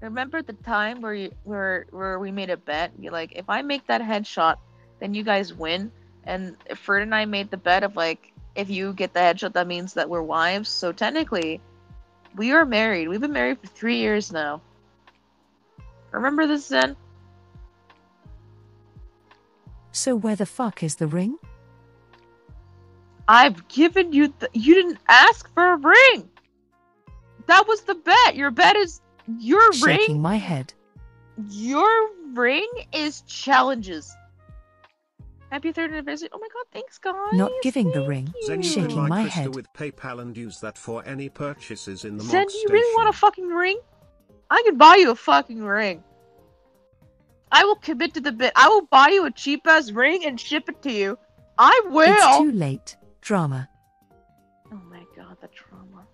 remember the time where you where where we made a bet? You're like, if I make that headshot, then you guys win. And Ferd and I made the bet of like, if you get the headshot, that means that we're wives. So technically, we are married. We've been married for three years now. Remember this, Zen? So where the fuck is the ring? I've given you the. You didn't ask for a ring. That was the bet. Your bet is your Shaking ring. my head. Your ring is challenges. Happy third anniversary! Oh my god, thanks guys. Not giving the ring. Thank Zen, you Shaking can my Krista head. with PayPal and use that for any purchases in the Zen, mod do you really want a fucking ring? I can buy you a fucking ring. I will commit to the bit. I will buy you a cheap ass ring and ship it to you. I will. It's too late. Drama. Oh my god, the drama.